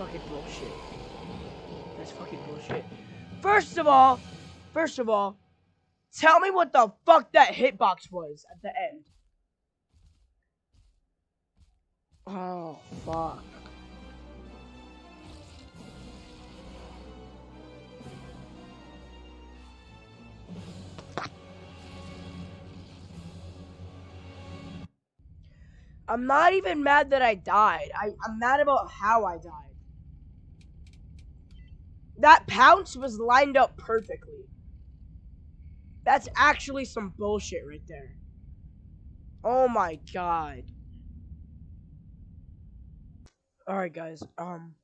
fucking bullshit. That's fucking bullshit. First of all, first of all, tell me what the fuck that hitbox was at the end. Oh, fuck. I'm not even mad that I died. I, I'm mad about how I died. That pounce was lined up perfectly. That's actually some bullshit right there. Oh my god. Alright guys, um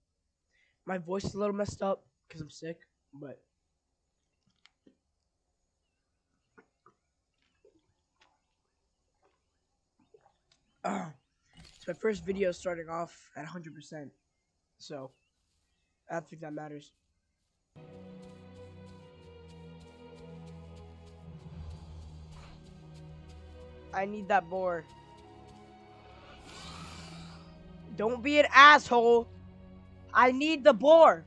my voice is a little messed up because I'm sick, but uh, it's my first video starting off at 100%. So, I don't think that matters. I need that boar. Don't be an asshole. I need the boar.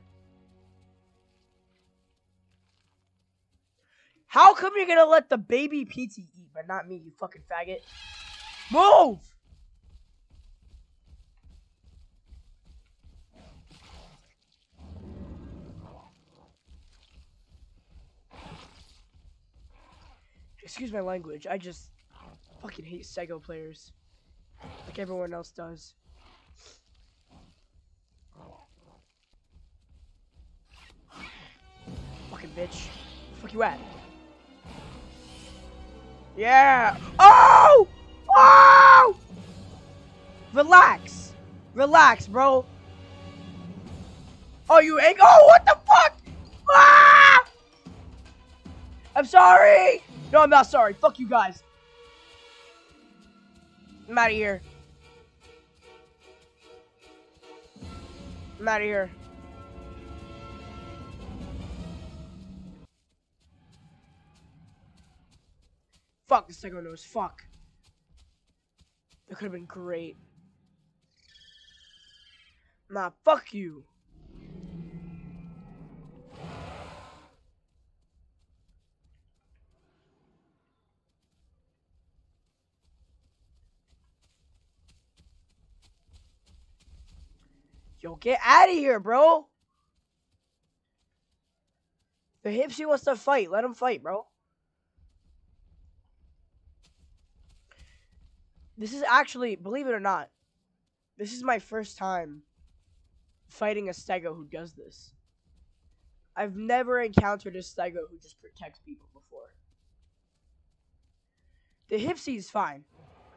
How come you're gonna let the baby PT eat, but not me, you fucking faggot? Move! Excuse my language, I just fucking hate Stego players. Like everyone else does. Fucking bitch. Fuck you at? Yeah! Oh! Oh! Relax! Relax, bro. Oh, you ain't- Oh, what the fuck? Ah! I'm sorry! No, I'm not sorry. Fuck you guys. I'm out of here. I'm out of here. Fuck, the second nose. Fuck. That could have been great. Nah, fuck you. Yo, get out of here, bro. The Hypsi wants to fight. Let him fight, bro. This is actually, believe it or not, this is my first time fighting a Stego who does this. I've never encountered a Stego who just protects people before. The Hypsi is fine.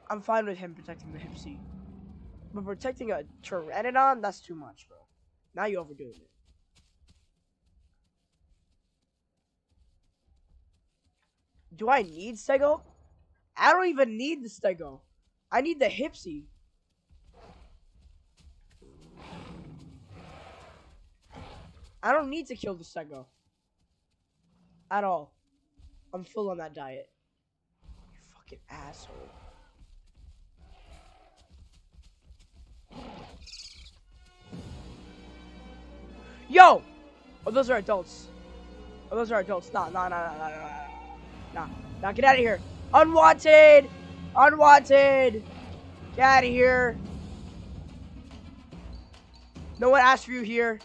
I'm fine with him protecting the Hypsi. But protecting a Pteranodon, that's too much, bro. Now you're overdoing it. Do I need Stego? I don't even need the Stego. I need the Hypsi. I don't need to kill the Stego. At all. I'm full on that diet. You fucking asshole. Oh, those are adults. Oh, those are adults. Nah, nah, nah, nah, nah, nah, nah. Nah, get out of here. Unwanted! Unwanted! Get out of here. No one asked for you here.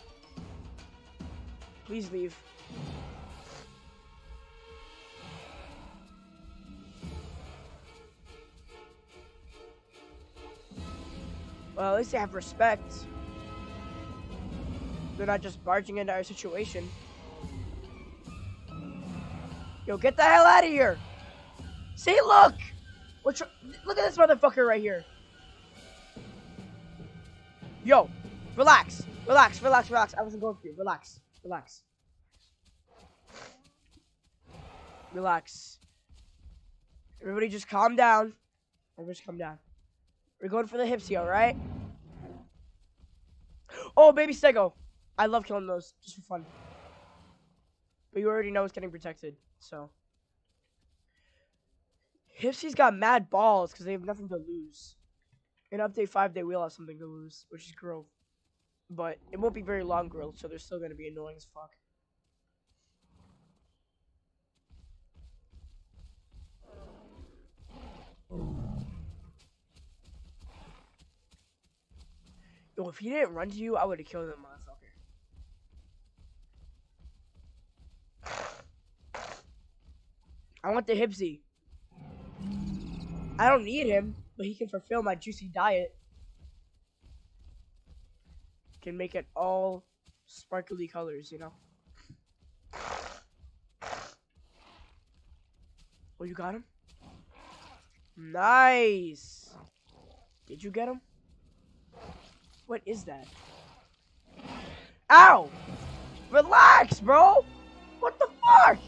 Please leave. Well, at least they have respect. They're not just barging into our situation. Yo, get the hell out of here! See, look! What's look at this motherfucker right here. Yo, relax, relax, relax, relax. I wasn't going for you. Relax, relax, relax. Everybody, just calm down. Everybody, just calm down. We're going for the hypsi, all right? Oh, baby stego. I love killing those just for fun. But you already know it's getting protected, so. Hypsi's got mad balls because they have nothing to lose. In update 5, they will have something to lose, which is Grove. But it won't be very long grilled, so they're still gonna be annoying as fuck. Yo, if he didn't run to you, I would have killed him, motherfucker. I want the Hypsi. I don't need him, but he can fulfill my juicy diet. Can make it all sparkly colors, you know? Oh, you got him? Nice. Did you get him? What is that? Ow! Relax, bro! What the fuck?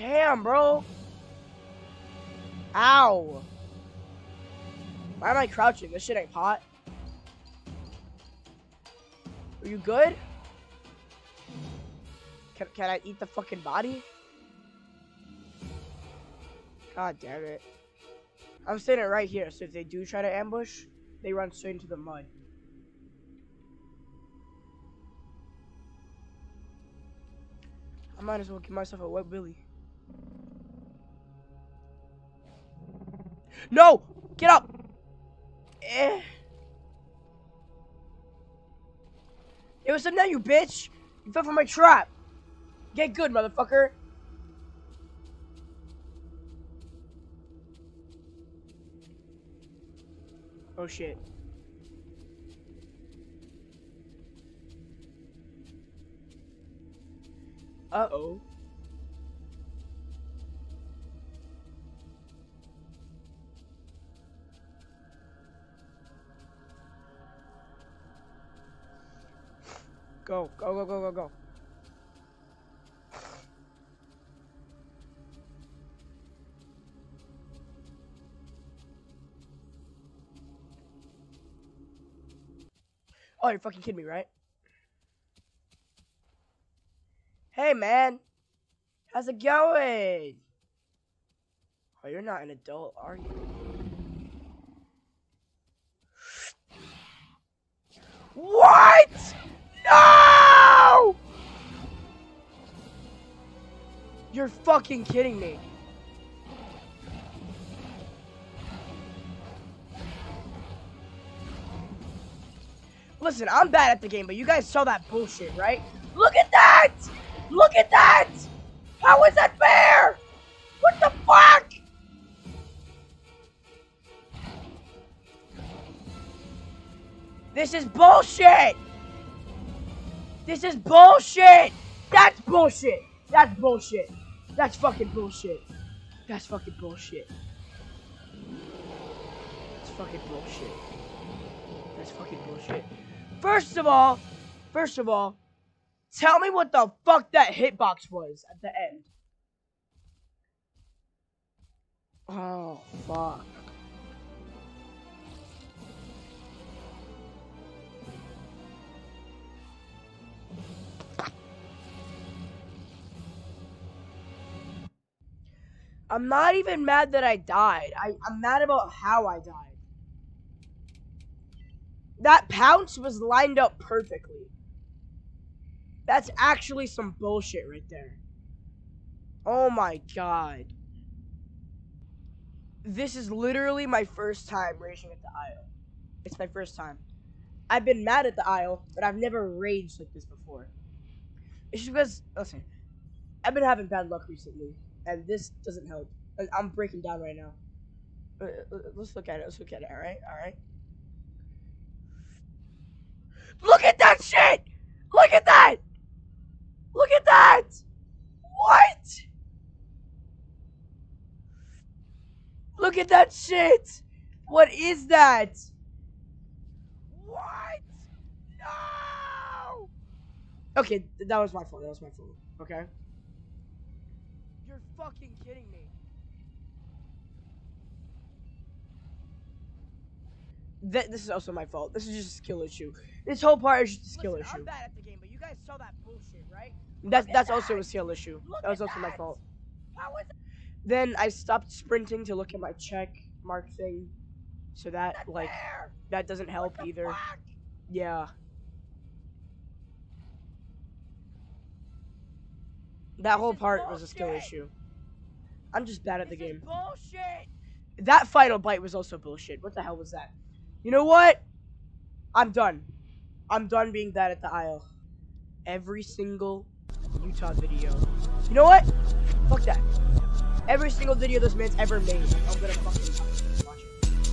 Damn, bro. Ow. Why am I crouching? This shit ain't hot. Are you good? Can, can I eat the fucking body? God damn it. I'm standing right here, so if they do try to ambush, they run straight into the mud. I might as well give myself a wet willy. No! Get up! Eh. It was up something you bitch! You fell for my trap! Get good, motherfucker! Oh shit. Uh-oh. Go, go, go, go, go, go. Oh, you're fucking kidding me, right? Hey, man. How's it going? Oh, you're not an adult, are you? What? No! You're fucking kidding me. Listen, I'm bad at the game, but you guys saw that bullshit, right? Look at that! Look at that! How is that fair? What the fuck? This is bullshit! This is bullshit! That's bullshit! That's bullshit! That's fucking bullshit! That's fucking bullshit! That's fucking bullshit! That's fucking bullshit! First of all, first of all, tell me what the fuck that hitbox was at the end. Oh, fuck. I'm not even mad that I died. I, I'm mad about how I died. That pounce was lined up perfectly. That's actually some bullshit right there. Oh my god. This is literally my first time raging at the Isle. It's my first time. I've been mad at the Isle, but I've never raged like this before. It's just because, listen, I've been having bad luck recently, and this doesn't help. I'm breaking down right now. Uh, uh, let's look at it. Let's look at it. All right. All right. Look at that shit! Look at that! Look at that! What? Look at that shit! What is that? What? No! Okay, that was my fault. That was my fault. Okay? Fucking kidding me. Th this is also my fault. This is just a skill issue. This whole part is just a skill Listen, issue. I'm bad at the game, but you guys saw that bullshit, right? That's that's that. also a skill issue. Look that was also that. my fault. Then I stopped sprinting to look at my check mark thing. So that like that doesn't help either. Yeah. That whole part was a skill issue. I'm just bad at the game. Bullshit. That final bite was also bullshit. What the hell was that? You know what? I'm done. I'm done being bad at the Isle. Every single Utah video. You know what? Fuck that. Every single video this man's ever made. I'm gonna fucking.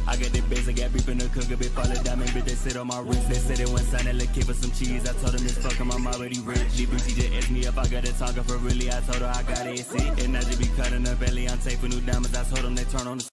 I got that bass, I got beef in the cooker, bit fall diamond, bitch, they sit on my wrist. They said it went sign, and look for some cheese. I told them it's fucking, I'm already rich. DBT just asked me if I got it talking for really. I told her I got it. And I just be cutting her belly, I'm taping new diamonds. I told them they turn on the